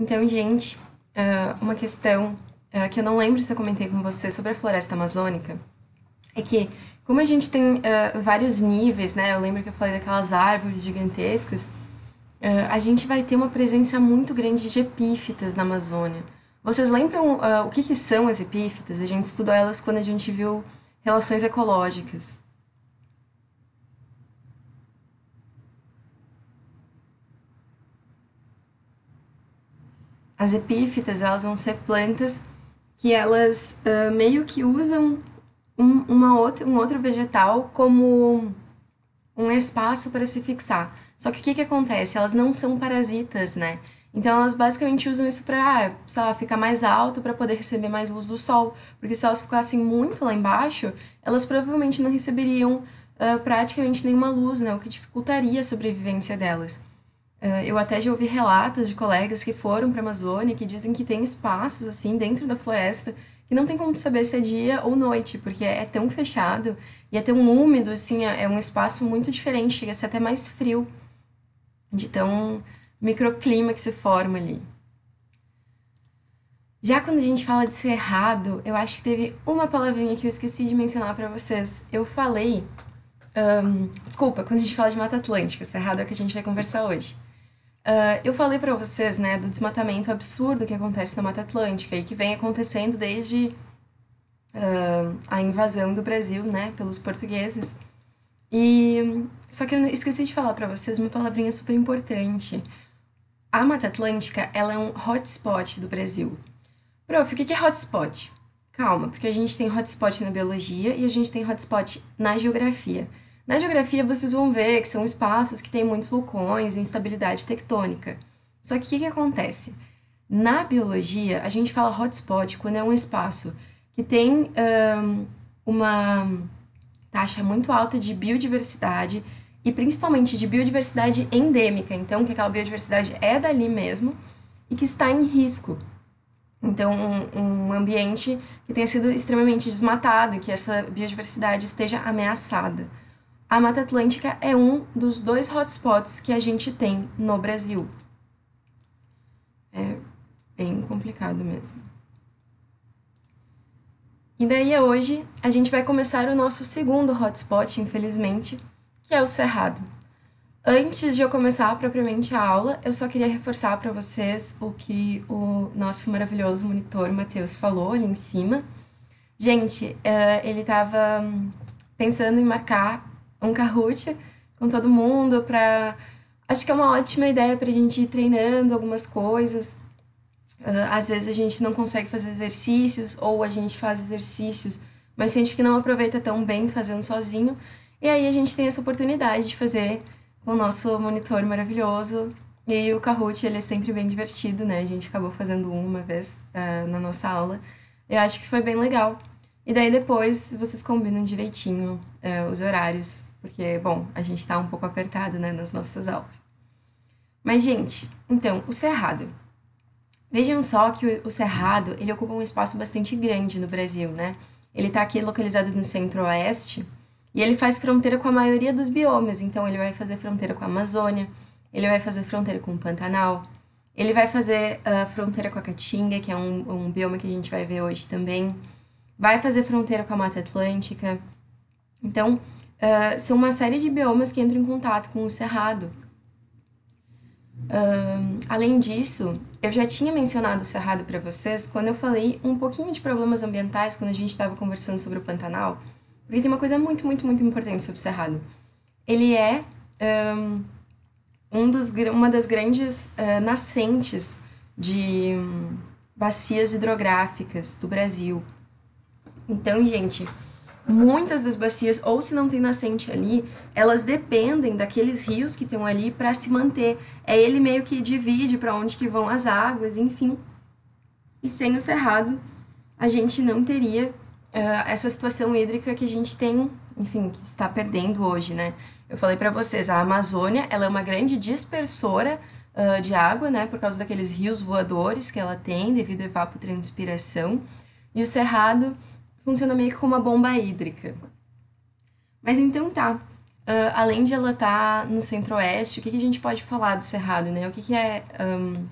Então, gente, uh, uma questão uh, que eu não lembro se eu comentei com você sobre a floresta amazônica é que, como a gente tem uh, vários níveis, né? Eu lembro que eu falei daquelas árvores gigantescas, a gente vai ter uma presença muito grande de epífitas na Amazônia. Vocês lembram o que são as epífitas? A gente estudou elas quando a gente viu relações ecológicas. As epífitas, elas vão ser plantas que elas uh, meio que usam um, uma outra, um outro vegetal como um espaço para se fixar. Só que o que, que acontece? Elas não são parasitas, né? Então elas basicamente usam isso para, lá, ficar mais alto para poder receber mais luz do sol. Porque se elas ficassem muito lá embaixo, elas provavelmente não receberiam uh, praticamente nenhuma luz, né? O que dificultaria a sobrevivência delas. Uh, eu até já ouvi relatos de colegas que foram para a Amazônia que dizem que tem espaços assim dentro da floresta que não tem como saber se é dia ou noite, porque é tão fechado e é tão úmido, assim, é, é um espaço muito diferente, chega a ser até mais frio, de tão microclima que se forma ali. Já quando a gente fala de cerrado, eu acho que teve uma palavrinha que eu esqueci de mencionar para vocês. Eu falei. Um, desculpa, quando a gente fala de Mata Atlântica, cerrado é o que a gente vai conversar hoje. Uh, eu falei para vocês, né, do desmatamento absurdo que acontece na Mata Atlântica e que vem acontecendo desde uh, a invasão do Brasil, né, pelos portugueses. E só que eu esqueci de falar para vocês uma palavrinha super importante. A Mata Atlântica, ela é um hotspot do Brasil. Prof, o que é hotspot? Calma, porque a gente tem hotspot na biologia e a gente tem hotspot na geografia. Na geografia, vocês vão ver que são espaços que têm muitos vulcões e instabilidade tectônica. Só que o que, que acontece? Na biologia, a gente fala hotspot quando é um espaço que tem um, uma taxa muito alta de biodiversidade e principalmente de biodiversidade endêmica, então que aquela biodiversidade é dali mesmo e que está em risco. Então, um, um ambiente que tenha sido extremamente desmatado que essa biodiversidade esteja ameaçada. A Mata Atlântica é um dos dois hotspots que a gente tem no Brasil. É bem complicado mesmo. E daí hoje a gente vai começar o nosso segundo hotspot, infelizmente, que é o Cerrado. Antes de eu começar propriamente a aula, eu só queria reforçar para vocês o que o nosso maravilhoso monitor Matheus falou ali em cima. Gente, uh, ele estava pensando em marcar um Kahoot com todo mundo para acho que é uma ótima ideia para a gente ir treinando algumas coisas. Uh, às vezes a gente não consegue fazer exercícios ou a gente faz exercícios, mas sente que não aproveita tão bem fazendo sozinho. E aí a gente tem essa oportunidade de fazer com o nosso monitor maravilhoso. E o Kahoot, ele é sempre bem divertido, né? A gente acabou fazendo um uma vez uh, na nossa aula. Eu acho que foi bem legal. E daí depois vocês combinam direitinho uh, os horários porque, bom, a gente está um pouco apertado né, nas nossas aulas. Mas, gente, então, o Cerrado. Vejam só que o Cerrado, ele ocupa um espaço bastante grande no Brasil, né? Ele está aqui localizado no centro-oeste e ele faz fronteira com a maioria dos biomas. Então, ele vai fazer fronteira com a Amazônia, ele vai fazer fronteira com o Pantanal, ele vai fazer uh, fronteira com a Caatinga, que é um, um bioma que a gente vai ver hoje também. Vai fazer fronteira com a Mata Atlântica. Então, Uh, são uma série de biomas que entram em contato com o cerrado. Uh, além disso, eu já tinha mencionado o cerrado para vocês quando eu falei um pouquinho de problemas ambientais quando a gente estava conversando sobre o Pantanal, porque tem uma coisa muito, muito, muito importante sobre o cerrado. Ele é um, um dos, uma das grandes uh, nascentes de um, bacias hidrográficas do Brasil. Então, gente, muitas das bacias, ou se não tem nascente ali, elas dependem daqueles rios que estão ali para se manter. É ele meio que divide para onde que vão as águas, enfim. E sem o cerrado, a gente não teria uh, essa situação hídrica que a gente tem, enfim, que está perdendo hoje, né? Eu falei para vocês, a Amazônia, ela é uma grande dispersora uh, de água, né, por causa daqueles rios voadores que ela tem devido à evapotranspiração. E o cerrado funciona meio que como uma bomba hídrica. Mas então tá. Uh, além de ela estar tá no centro-oeste, o que, que, a gente pode falar do Cerrado, né? O que, que é um,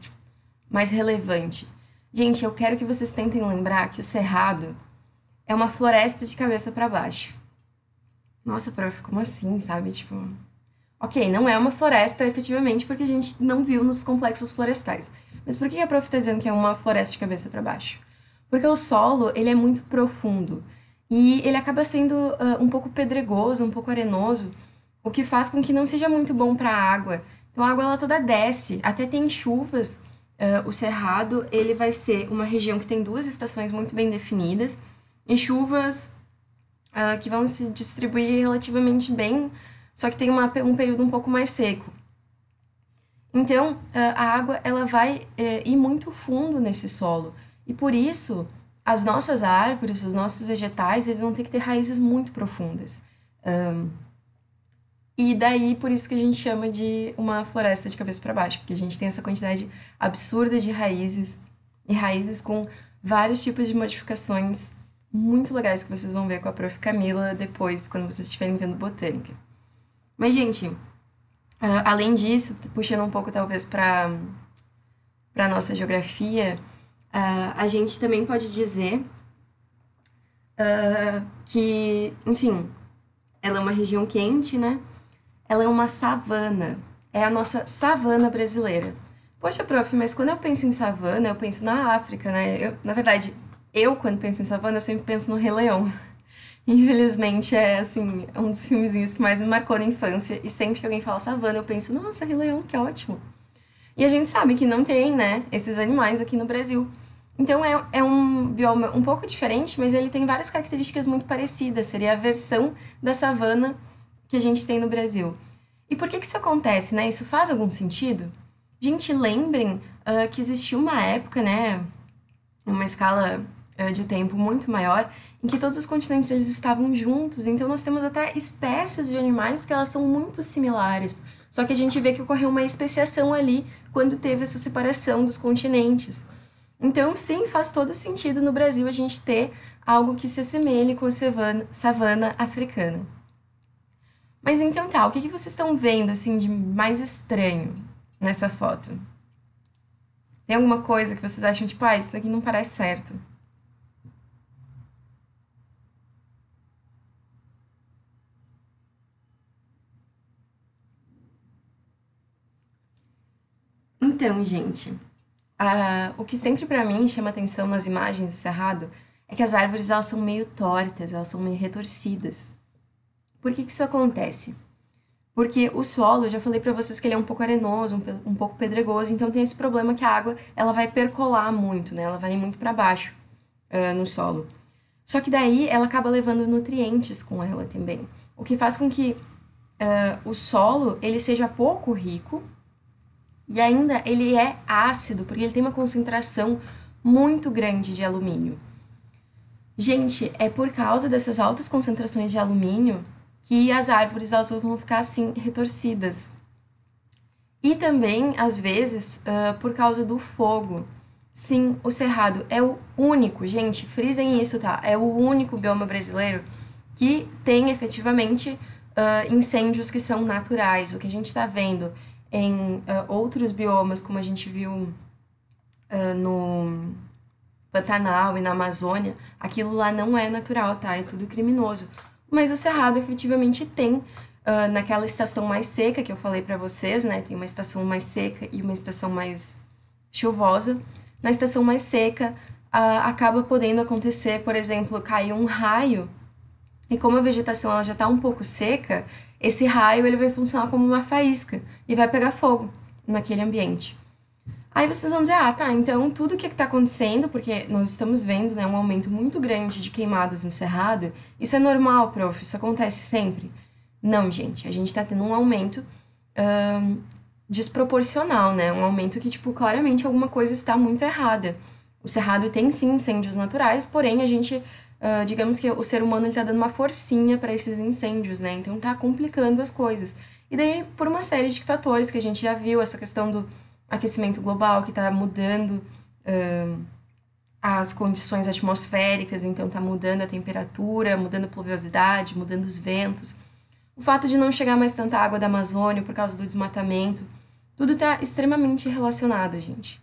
mais relevante? Gente, eu quero que vocês tentem lembrar que o cerrado é uma floresta de cabeça para baixo. Nossa, prof, como assim, sabe? Tipo, ok, não é uma floresta efetivamente porque a gente não viu nos complexos florestais. Mas por que a prof está dizendo que é uma floresta de cabeça para baixo? Porque o solo ele é muito profundo e ele acaba sendo uh, um pouco pedregoso, um pouco arenoso, o que faz com que não seja muito bom para a água. Então a água ela toda desce, até tem chuvas. Uh, o cerrado ele vai ser uma região que tem duas estações muito bem definidas e chuvas uh, que vão se distribuir relativamente bem, só que tem uma, um período um pouco mais seco. Então a água ela vai eh, ir muito fundo nesse solo e por isso as nossas árvores, os nossos vegetais, eles vão ter que ter raízes muito profundas. Um, e daí, por isso que a gente chama de uma floresta de cabeça para baixo, porque a gente tem essa quantidade absurda de raízes, e raízes com vários tipos de modificações muito legais que vocês vão ver com a Prof. Camila depois, quando vocês estiverem vendo botânica. Mas, gente, além disso, puxando um pouco talvez para a nossa geografia, Uh, a gente também pode dizer uh, que, enfim, ela é uma região quente, né? Ela é uma savana. É a nossa savana brasileira. Poxa, prof, mas quando eu penso em savana, eu penso na África, né? Eu, na verdade, eu, quando penso em savana, eu sempre penso no Rei Leão. Infelizmente, é, assim, um dos filmezinhos que mais me marcou na infância. E sempre que alguém fala savana, eu penso, nossa, Rei Leão, que ótimo. E a gente sabe que não tem, né, esses animais aqui no Brasil. Então é, é um bioma um pouco diferente, mas ele tem várias características muito parecidas. Seria a versão da savana que a gente tem no Brasil. E por que, que isso acontece, né? Isso faz algum sentido? Gente, lembrem uh, que existiu uma época, né, uma escala uh, de tempo muito maior, em que todos os continentes eles estavam juntos. Então nós temos até espécies de animais que elas são muito similares. Só que a gente vê que ocorreu uma especiação ali quando teve essa separação dos continentes. Então, sim, faz todo sentido no Brasil a gente ter algo que se assemelhe com a savana, savana africana. Mas então tá, o que, que vocês estão vendo assim de mais estranho nessa foto? Tem alguma coisa que vocês acham tipo, ah, isso daqui não parece certo? Então, gente, uh, o que sempre para mim chama atenção nas imagens do cerrado é que as árvores elas são meio tortas, elas são meio retorcidas. Por que, que isso acontece? Porque o solo, já falei para vocês que ele é um pouco arenoso, um, um, pouco pedregoso, então tem esse problema que a água ela vai percolar muito, né? Ela vai muito para baixo uh, no solo. Só que daí ela acaba levando nutrientes com ela também, o que faz com que uh, o solo ele seja pouco rico e ainda ele é ácido, porque ele tem uma concentração muito grande de alumínio. Gente, é por causa dessas altas concentrações de alumínio que as árvores elas vão ficar assim retorcidas. E também, às vezes, uh, por causa do fogo. Sim, o cerrado é o único, gente, frisem isso, tá? É o único bioma brasileiro que tem efetivamente uh, incêndios que são naturais. O que a gente está vendo em uh, outros biomas, como a gente viu uh, no Pantanal e na Amazônia, aquilo lá não é natural, tá? É tudo criminoso. Mas o Cerrado efetivamente tem, uh, naquela estação mais seca que eu falei para vocês, né? Tem uma estação mais seca e uma estação mais chuvosa. Na estação mais seca, acaba podendo acontecer, por exemplo, cair um raio e como a vegetação ela já está um pouco seca, esse raio ele vai funcionar como uma faísca e vai pegar fogo naquele ambiente. Aí vocês vão dizer, ah, tá, então tudo o que está acontecendo, porque nós estamos vendo né, um aumento muito grande de queimadas no Cerrado, isso é normal, prof, isso acontece sempre. Não, gente, a gente está tendo um aumento desproporcional, né? Um aumento que, tipo, claramente alguma coisa está muito errada. O Cerrado tem sim incêndios naturais, porém a gente Uh, digamos que o ser humano está dando uma forcinha para esses incêndios, né? Então está complicando as coisas. E daí, por uma série de fatores que a gente já viu, essa questão do aquecimento global que está mudando uh, as condições atmosféricas, então está mudando a temperatura, mudando a pluviosidade, mudando os ventos. O fato de não chegar mais tanta água da Amazônia por causa do desmatamento, tudo está extremamente relacionado, gente.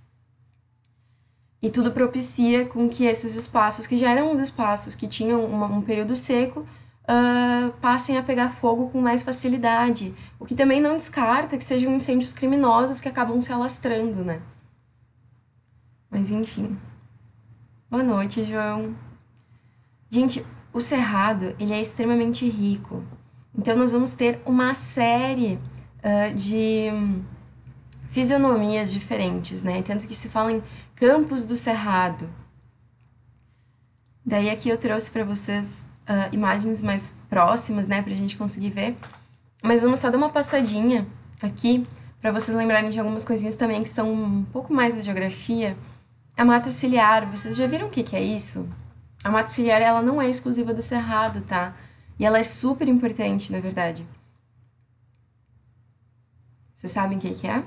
E tudo propicia com que esses espaços, que já eram os espaços que tinham uma, um período seco, uh, passem a pegar fogo com mais facilidade. O que também não descarta que sejam incêndios criminosos que acabam se alastrando, né? Mas enfim. Boa noite, João. Gente, o Cerrado, ele é extremamente rico. Então, nós vamos ter uma série uh, de fisionomias diferentes, né? Tanto que se fala em Campos do Cerrado. Daí aqui eu trouxe para vocês uh, imagens mais próximas, né, para a gente conseguir ver. Mas vamos só dar uma passadinha aqui para vocês lembrarem de algumas coisinhas também que são um pouco mais da geografia. A mata ciliar, vocês já viram o que, que é isso? A mata ciliar, ela não é exclusiva do cerrado, tá? E ela é super importante, na verdade. Vocês sabem o que, que é?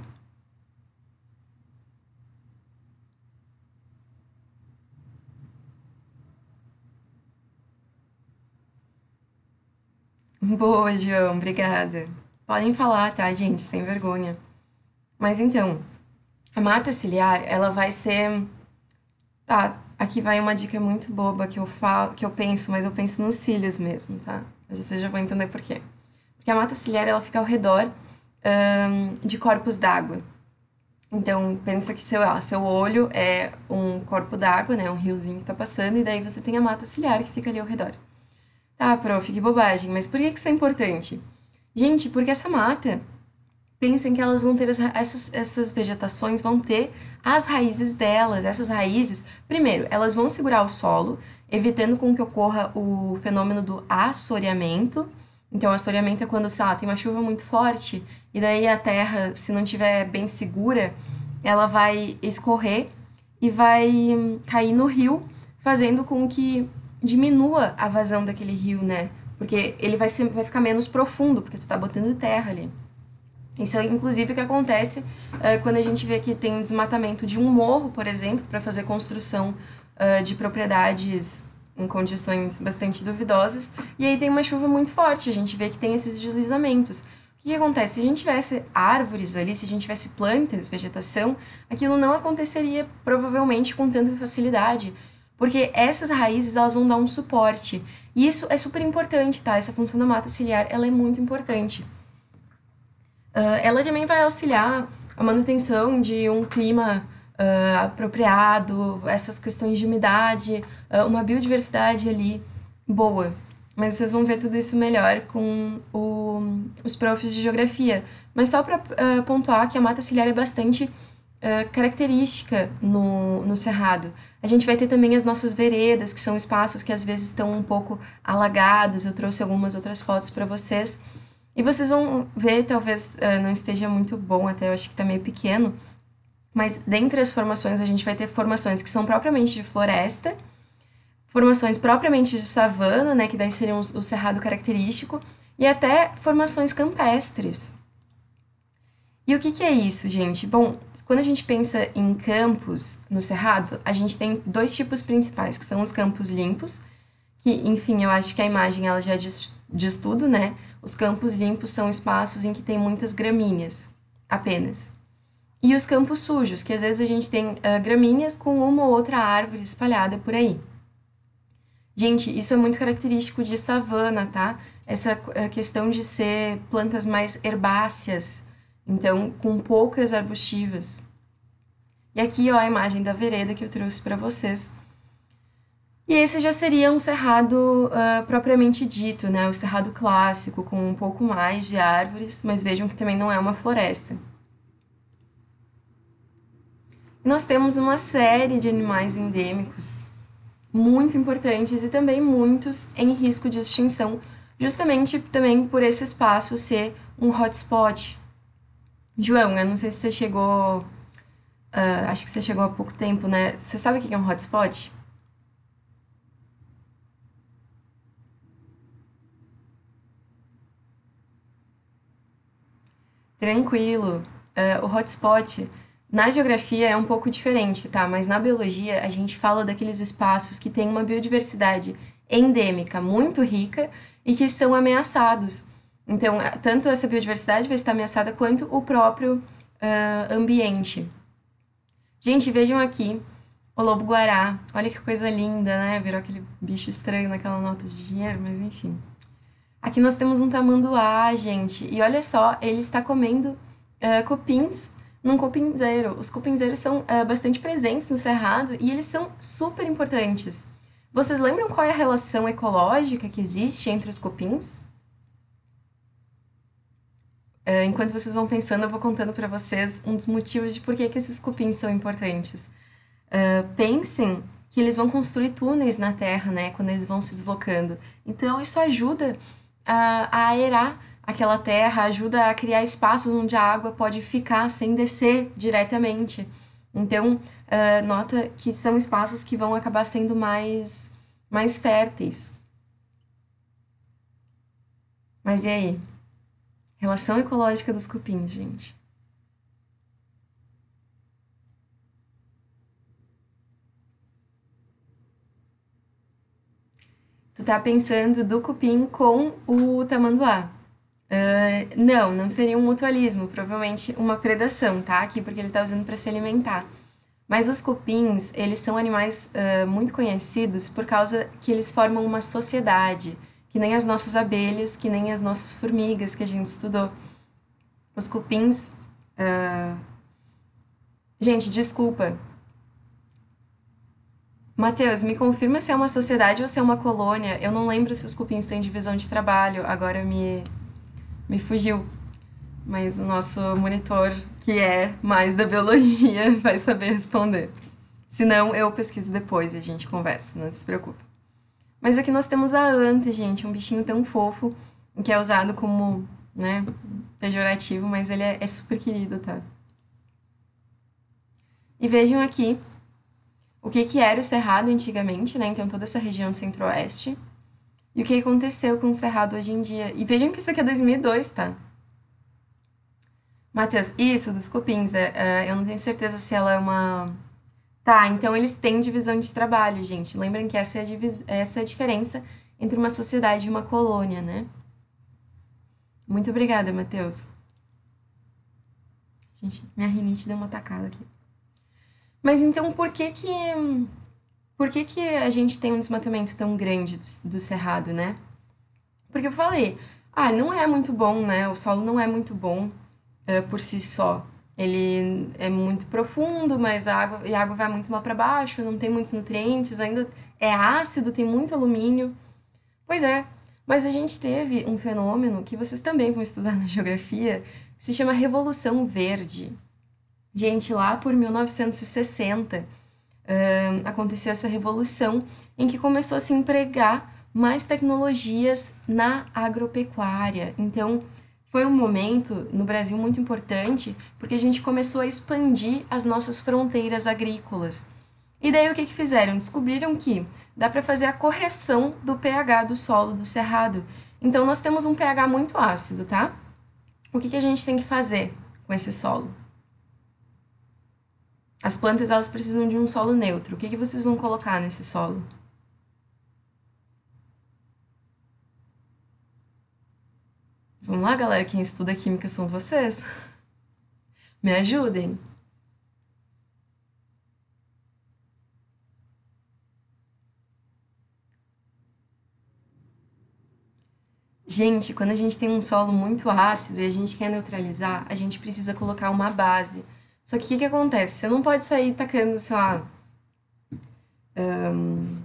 Boa, João, obrigada. Podem falar, tá, gente? Sem vergonha. Mas então, a mata ciliar, ela vai ser. Tá, aqui vai uma dica muito boba que eu falo, que eu penso, mas eu penso nos cílios mesmo, tá? Mas vocês já vão entender por quê. Porque a mata ciliar, ela fica ao redor de corpos d'água. Então, pensa que seu, ah, seu olho é um corpo d'água, né? Um riozinho que tá passando, e daí você tem a mata ciliar que fica ali ao redor. Tá, prof, que bobagem, mas por que isso é importante? Gente, porque essa mata, pensem que elas vão ter, as, essas, essas vegetações vão ter as raízes delas. Essas raízes, primeiro, elas vão segurar o solo, evitando com que ocorra o fenômeno do assoreamento. Então, assoreamento é quando, sei lá, tem uma chuva muito forte e daí a terra, se não tiver bem segura, ela vai escorrer e vai cair no rio, fazendo com que diminua a vazão daquele rio, né? Porque ele vai, ser, vai ficar menos profundo, porque tu tá botando terra ali. Isso é inclusive o que acontece uh, quando a gente vê que tem desmatamento de um morro, por exemplo, para fazer construção uh, de propriedades em condições bastante duvidosas, e aí tem uma chuva muito forte, a gente vê que tem esses deslizamentos. O que, que acontece? Se a gente tivesse árvores ali, se a gente tivesse plantas, vegetação, aquilo não aconteceria provavelmente com tanta facilidade, porque essas raízes elas vão dar um suporte. E isso é super importante, tá? Essa função da mata ciliar, ela é muito importante. Uh, ela também vai auxiliar a manutenção de um clima uh, apropriado, essas questões de umidade, uh, uma biodiversidade ali boa. Mas vocês vão ver tudo isso melhor com o, os profs de geografia. Mas só para pontuar que a mata ciliar é bastante uh, característica no, no Cerrado. A gente vai ter também as nossas veredas, que são espaços que às vezes estão um pouco alagados. Eu trouxe algumas outras fotos para vocês. E vocês vão ver, talvez uh, não esteja muito bom, até eu acho que está meio pequeno. Mas dentre as formações, a gente vai ter formações que são propriamente de floresta, formações propriamente de savana, né, que daí seriam o cerrado característico, e até formações campestres. E o que, que é isso, gente? Bom, quando a gente pensa em campos no Cerrado, a gente tem dois tipos principais, que são os campos limpos, que, enfim, eu acho que a imagem ela já diz, tudo, né? Os campos limpos são espaços em que tem muitas gramíneas, apenas. E os campos sujos, que às vezes a gente tem uh, gramíneas com uma ou outra árvore espalhada por aí. Gente, isso é muito característico de savana, tá? Essa uh, questão de ser plantas mais herbáceas, então com poucas arbustivas. E aqui, ó, a imagem da vereda que eu trouxe para vocês. E esse já seria um cerrado uh, propriamente dito, né? O cerrado clássico, com um pouco mais de árvores, mas vejam que também não é uma floresta. Nós temos uma série de animais endêmicos muito importantes e também muitos em risco de extinção, justamente também por esse espaço ser um hotspot, João, eu não sei se você chegou. Uh, acho que você chegou há pouco tempo, né? Você sabe o que é um hotspot? Tranquilo. Uh, o hotspot na geografia é um pouco diferente, tá? Mas na biologia a gente fala daqueles espaços que têm uma biodiversidade endêmica muito rica e que estão ameaçados. Então, tanto essa biodiversidade vai estar ameaçada quanto o próprio uh, ambiente. Gente, vejam aqui O lobo-guará, olha que coisa linda, né? Virou aquele bicho estranho naquela nota de dinheiro, mas enfim. Aqui nós temos um tamanduá, gente, e olha só, ele está comendo uh, cupins num cupinzeiro. Os cupinzeiros são uh, bastante presentes no cerrado e eles são super importantes. Vocês lembram qual é a relação ecológica que existe entre os cupins? Uh, enquanto vocês vão pensando, eu vou contando para vocês um dos motivos de por que, que esses cupins são importantes. Uh, pensem que eles vão construir túneis na Terra, né, quando eles vão se deslocando. Então, isso ajuda a, a aerar aquela terra, ajuda a criar espaços onde a água pode ficar sem descer diretamente. Então, uh, nota que são espaços que vão acabar sendo mais, mais férteis. Mas e aí? Relação ecológica dos cupins, gente. Tu tá pensando do cupim com o tamanduá. Uh, não, não seria um mutualismo, provavelmente uma predação, tá? Aqui porque ele tá usando para se alimentar. Mas os cupins, eles são animais uh, muito conhecidos por causa que eles formam uma sociedade que nem as nossas abelhas, que nem as nossas formigas que a gente estudou. Os cupins. Uh... Gente, desculpa. Matheus, me confirma se é uma sociedade ou se é uma colônia. Eu não lembro se os cupins têm divisão de trabalho, agora me, me fugiu. Mas o nosso monitor, que é mais da biologia, vai saber responder. Se não, eu pesquiso depois e a gente conversa, não se preocupe. Mas aqui nós temos a anta, gente, um bichinho tão fofo, que é usado como, né, pejorativo, mas ele é, é super querido, tá? E vejam aqui o que, que era o Cerrado antigamente, né? Então, toda essa região centro-oeste. E o que aconteceu com o Cerrado hoje em dia. E vejam que isso aqui é 2002, tá? Matheus, isso, dos cupins. É, é, eu não tenho certeza se ela é uma Tá, então eles têm divisão de trabalho, gente. Lembrem que essa é a, essa é a diferença entre uma sociedade e uma colônia, né? Muito obrigada, Matheus. Gente, minha rinite deu uma tacada aqui. Mas então, por que que... Por que que a gente tem um desmatamento tão grande do, do cerrado, né? Porque eu falei, ah, não é muito bom, né? O solo não é muito bom uh, por si só. Ele é muito profundo, mas a água, e a água vai muito lá para baixo, não tem muitos nutrientes, ainda é ácido, tem muito alumínio. Pois é, mas a gente teve um fenômeno que vocês também vão estudar na geografia, que se chama Revolução Verde. Gente, lá por 1960 uh, aconteceu essa revolução em que começou a se empregar mais tecnologias na agropecuária. Então, foi um momento no Brasil muito importante porque a gente começou a expandir as nossas fronteiras agrícolas. E daí o que, que fizeram? Descobriram que dá para fazer a correção do pH do solo do cerrado. Então nós temos um pH muito ácido, tá? O que, que a gente tem que fazer com esse solo? As plantas elas precisam de um solo neutro. O que, que vocês vão colocar nesse solo? Vamos lá, galera, quem estuda química são vocês. Me ajudem. Gente, quando a gente tem um solo muito ácido e a gente quer neutralizar, a gente precisa colocar uma base. Só que o que, que acontece? Você não pode sair tacando, sei lá. Um...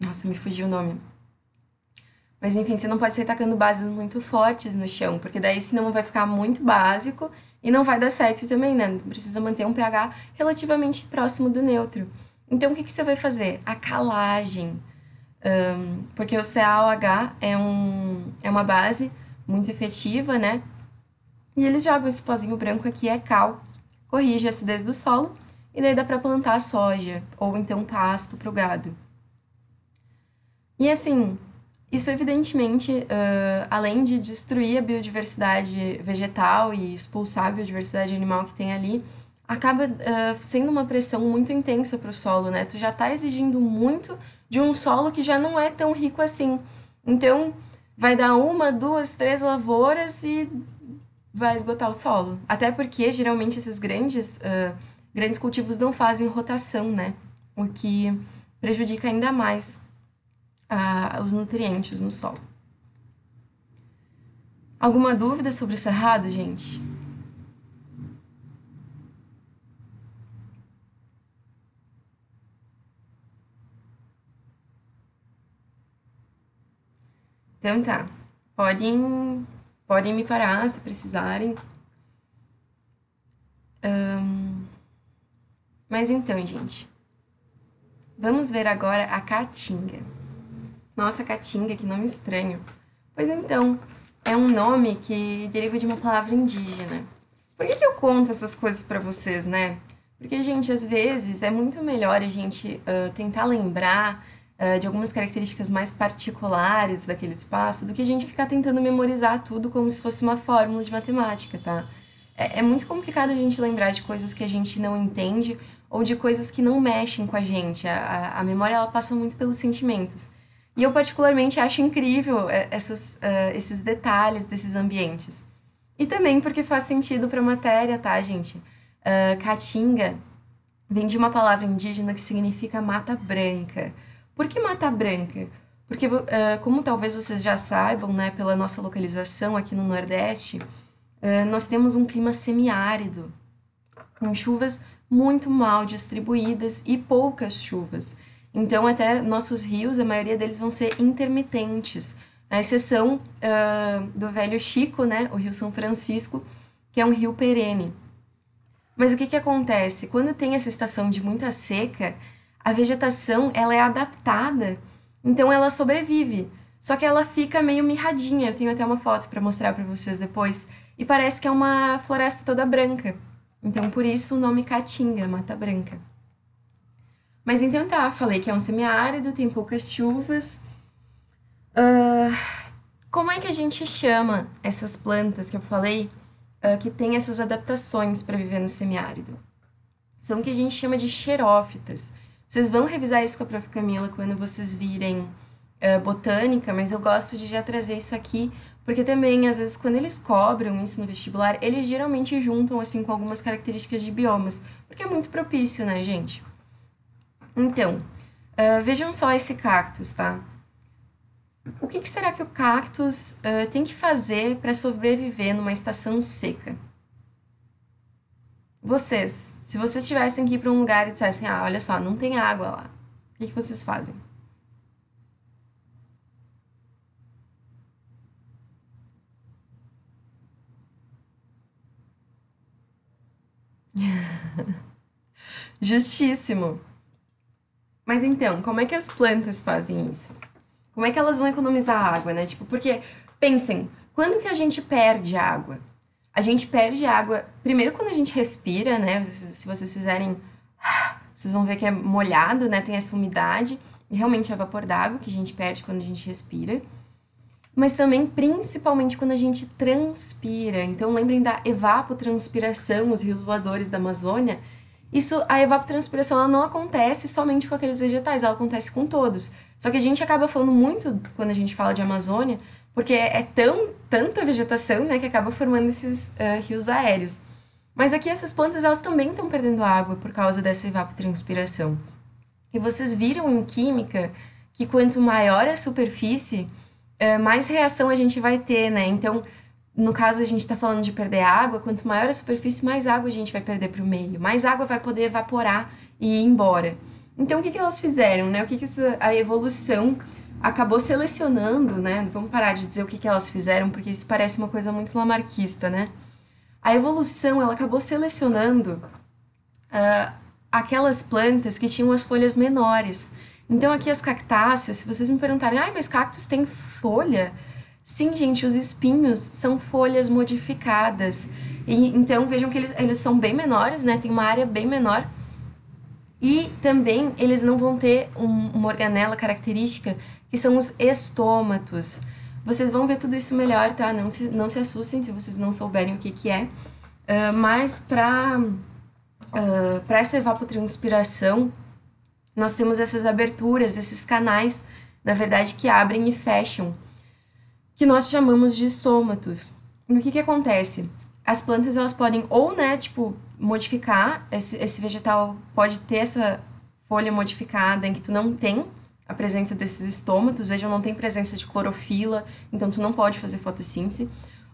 Nossa, me fugiu o nome mas enfim, você não pode sair tacando bases muito fortes no chão, porque daí senão vai ficar muito básico e não vai dar certo também, né? Precisa manter um pH relativamente próximo do neutro. Então, o que, que você vai fazer? A calagem. Um, porque o CaOH é, um, é uma base muito efetiva, né? E eles jogam esse pozinho branco aqui, é cal, corrige a acidez do solo, e daí dá para plantar soja, ou então pasto para o gado. E assim, isso, evidentemente, uh, além de destruir a biodiversidade vegetal e expulsar a biodiversidade animal que tem ali, acaba uh, sendo uma pressão muito intensa para o solo, né? Tu já está exigindo muito de um solo que já não é tão rico assim. Então, vai dar uma, duas, três lavouras e vai esgotar o solo. Até porque, geralmente, esses grandes uh, grandes cultivos não fazem rotação, né? O que prejudica ainda mais os nutrientes no solo. Alguma dúvida sobre o cerrado, gente? Então tá. Podem, podem me parar se precisarem. Um, mas então, gente. Vamos ver agora a caatinga. Nossa, caatinga, que nome estranho. Pois então, é um nome que deriva de uma palavra indígena. Por que, que eu conto essas coisas para vocês, né? Porque, gente, às vezes é muito melhor a gente uh, tentar lembrar uh, de algumas características mais particulares daquele espaço do que a gente ficar tentando memorizar tudo como se fosse uma fórmula de matemática, tá? É, é muito complicado a gente lembrar de coisas que a gente não entende ou de coisas que não mexem com a gente. A, a, a memória, ela passa muito pelos sentimentos. E eu, particularmente, acho incrível é, essas, uh, esses detalhes desses ambientes. E também porque faz sentido para a matéria, tá, gente? Uh, Caatinga vem de uma palavra indígena que significa mata branca. Por que Mata Branca? Porque, uh, como talvez vocês já saibam, né, pela nossa localização aqui no Nordeste, uh, nós temos um clima semiárido, com chuvas muito mal distribuídas e poucas chuvas. Então, até nossos rios, a maioria deles vão ser intermitentes, à exceção uh, do Velho Chico, né, o Rio São Francisco, que é um rio perene. Mas o que, que acontece? Quando tem essa estação de muita seca, a vegetação ela é adaptada, então ela sobrevive. Só que ela fica meio mirradinha. Eu tenho até uma foto para mostrar para vocês depois. E parece que é uma floresta toda branca. Então por isso o nome Caatinga, Mata Branca. Mas então tá, falei que é um semiárido, tem poucas chuvas. Uh, como é que a gente chama essas plantas que eu falei uh, que tem essas adaptações para viver no semiárido? São o que a gente chama de xerófitas. Vocês vão revisar isso com a Prof. Camila quando vocês virem uh, botânica, mas eu gosto de já trazer isso aqui, porque também, às vezes, quando eles cobram isso no vestibular, eles geralmente juntam, assim, com algumas características de biomas, porque é muito propício, né, gente? Então, uh, vejam só esse cactus, tá? O que, que será que o cactus uh, tem que fazer para sobreviver numa estação seca? Vocês, se vocês tivessem que ir para um lugar e dissessem, ah, olha só, não tem água lá, o que, que vocês fazem? Justíssimo. Mas então, como é que as plantas fazem isso? Como é que elas vão economizar água, né? Tipo, porque pensem, quando que a gente perde água? A gente perde água, primeiro quando a gente respira, né? Se vocês fizerem, vocês vão ver que é molhado, né? Tem essa umidade. E realmente é vapor d'água que a gente perde quando a gente respira. Mas também, principalmente, quando a gente transpira. Então, lembrem da evapotranspiração, os rios voadores da Amazônia. Isso, a evapotranspiração, ela não acontece somente com aqueles vegetais, ela acontece com todos. Só que a gente acaba falando muito, quando a gente fala de Amazônia, porque é, tão tanta vegetação, né, que acaba formando esses uh, rios aéreos. Mas aqui essas plantas elas também estão perdendo água por causa dessa evapotranspiração. E vocês viram em química que quanto maior a superfície, uh, mais reação a gente vai ter, né? Então, no caso a gente está falando de perder água, quanto maior a superfície, mais água a gente vai perder para o meio, mais água vai poder evaporar e ir embora. Então, o que, que elas fizeram, né? O que, que essa, a evolução acabou selecionando, né? Vamos parar de dizer o que, que elas fizeram, porque isso parece uma coisa muito lamarquista, né? A evolução, ela acabou selecionando uh, aquelas plantas que tinham as folhas menores. Então, aqui as cactáceas, se vocês me perguntarem, ai, mas cactos têm folha? Sim, gente, os espinhos são folhas modificadas. E, então, vejam que eles, eles são bem menores, né? Tem uma área bem menor. E também eles não vão ter um, uma organela característica que são os estômatos. Vocês vão ver tudo isso melhor, tá? Não se, não se assustem se vocês não souberem o que, que é. Uh, mas para uh, ah, essa evapotranspiração, nós temos essas aberturas, esses canais, na verdade, que abrem e fecham, que nós chamamos de estômatos. E o que, que acontece? as plantas elas podem ou, né, tipo, modificar, esse, esse vegetal pode ter essa folha modificada em que tu não tem a presença desses estômatos, vejam, não tem presença de clorofila, então tu não pode fazer fotossíntese.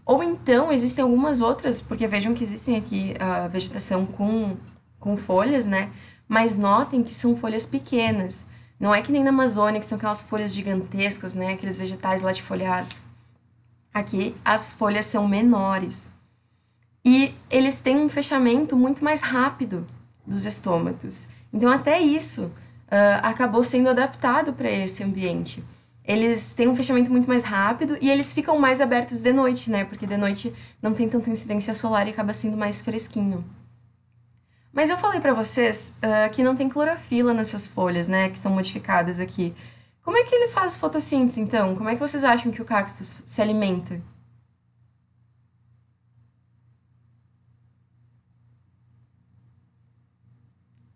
Ou então existem algumas outras, porque vejam que existem aqui a vegetação com, com folhas, né? Mas notem que são folhas pequenas. Não é que nem na Amazônia, que são aquelas folhas gigantescas, né? Aqueles vegetais latifoliados. Aqui as folhas são menores. E eles têm um fechamento muito mais rápido dos estômatos. Então, até isso uh, acabou sendo adaptado para esse ambiente. Eles têm um fechamento muito mais rápido e eles ficam mais abertos de noite, né? Porque de noite não tem tanta incidência solar e acaba sendo mais fresquinho. Mas eu falei para vocês uh, que não tem clorofila nessas folhas, né? Que são modificadas aqui. Como é que ele faz fotossíntese, então? Como é que vocês acham que o cactus se alimenta?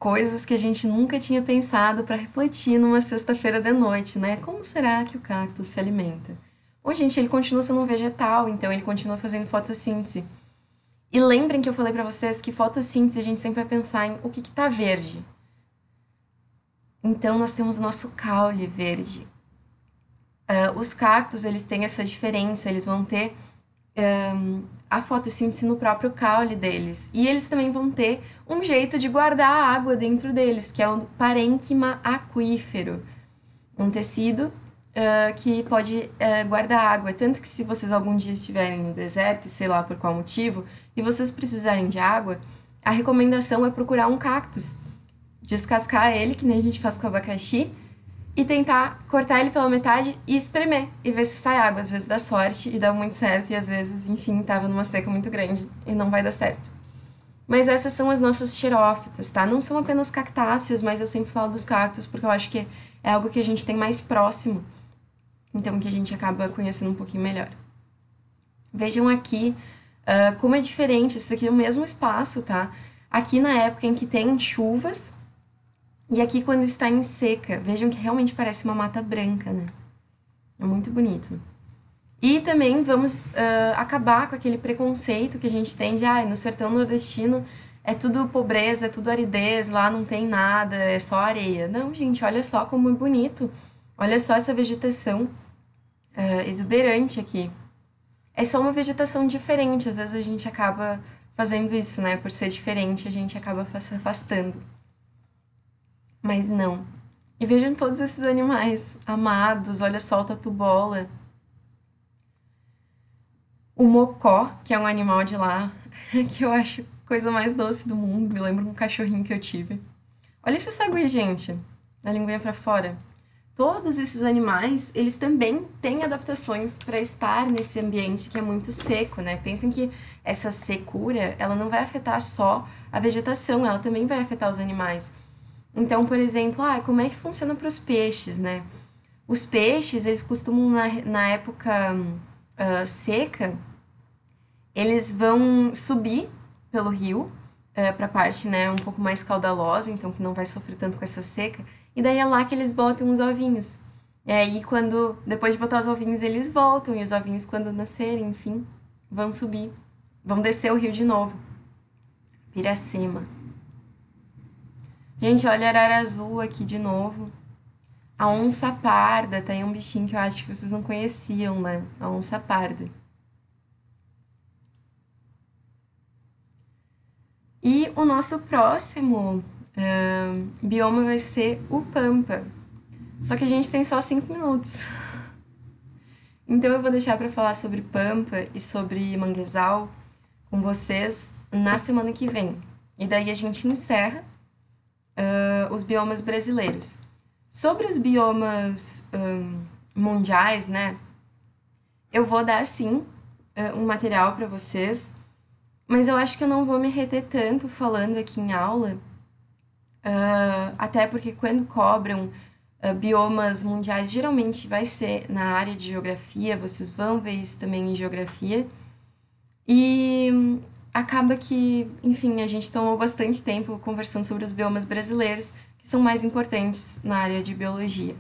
coisas que a gente nunca tinha pensado para refletir numa sexta-feira de noite, né? Como será que o cacto se alimenta? Bom, gente, ele continua sendo um vegetal, então ele continua fazendo fotossíntese. E lembrem que eu falei para vocês que fotossíntese a gente sempre vai pensar em o que está verde. Então nós temos o nosso caule verde. Uh, os cactos eles têm essa diferença, eles vão ter um, a fotossíntese no próprio caule deles. E eles também vão ter um jeito de guardar a água dentro deles, que é o parênquima aquífero, um tecido uh, que pode uh, guardar água. Tanto que se vocês algum dia estiverem no deserto, sei lá por qual motivo, e vocês precisarem de água, a recomendação é procurar um cactus, descascar ele, que nem a gente faz com abacaxi, e tentar cortar ele pela metade e espremer e ver se sai água. Às vezes dá sorte e dá muito certo, e às vezes, enfim, tava numa seca muito grande e não vai dar certo. Mas essas são as nossas xerófitas, tá? Não são apenas cactáceas, mas eu sempre falo dos cactos porque eu acho que é algo que a gente tem mais próximo, então que a gente acaba conhecendo um pouquinho melhor. Vejam aqui uh, como é diferente, isso aqui é o mesmo espaço, tá? Aqui na época em que tem chuvas, e aqui quando está em seca, vejam que realmente parece uma mata branca, né? É muito bonito. E também vamos uh, acabar com aquele preconceito que a gente tem de, ah, no sertão nordestino é tudo pobreza, é tudo aridez, lá não tem nada, é só areia. Não, gente, olha só como é bonito. Olha só essa vegetação uh, exuberante aqui. É só uma vegetação diferente, às vezes a gente acaba fazendo isso, né? Por ser diferente, a gente acaba se afastando. Mas não. E vejam todos esses animais amados, olha só o tatu-bola. O mocó, que é um animal de lá, que eu acho coisa mais doce do mundo, me lembra um cachorrinho que eu tive. Olha esse sagui, gente, na linguinha para fora. Todos esses animais, eles também têm adaptações para estar nesse ambiente que é muito seco, né? Pensem que essa secura, ela não vai afetar só a vegetação, ela também vai afetar os animais. Então, por exemplo, ah, como é que funciona para os peixes, né? Os peixes, eles costumam, na, na época uh, seca, eles vão subir pelo rio uh, ah, para a parte né, um pouco mais caudalosa, então que não vai sofrer tanto com essa seca. E daí é lá que eles botam os ovinhos. E aí, quando, depois de botar os ovinhos, eles voltam. E os ovinhos, quando nascerem, enfim, vão subir. Vão descer o rio de novo. Piracema. Gente, olha a arara azul aqui de novo. A onça parda, tá aí um bichinho que eu acho que vocês não conheciam, né? A onça parda. E o nosso próximo uh, bioma vai ser o Pampa. Só que a gente tem só cinco minutos. Então eu vou deixar para falar sobre Pampa e sobre Manguezal com vocês na semana que vem. E daí a gente encerra uh, os biomas brasileiros. Sobre os biomas um, mundiais, né? Eu vou dar sim um material para vocês, mas eu acho que eu não vou me reter tanto falando aqui em aula, uh, até porque quando cobram uh, biomas mundiais, geralmente vai ser na área de geografia, vocês vão ver isso também em geografia. E acaba que, enfim, a gente tomou bastante tempo conversando sobre os biomas brasileiros, que são mais importantes na área de biologia.